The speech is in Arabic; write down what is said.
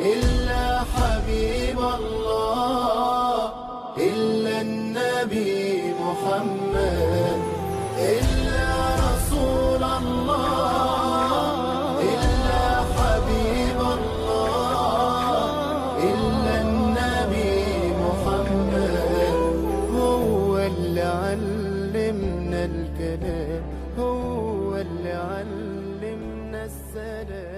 إلا حبيب الله إلا النبي محمد إلا رسول الله إلا حبيب الله إلا النبي محمد. هو اللي علمنا الكلام هو اللي علمنا السلام.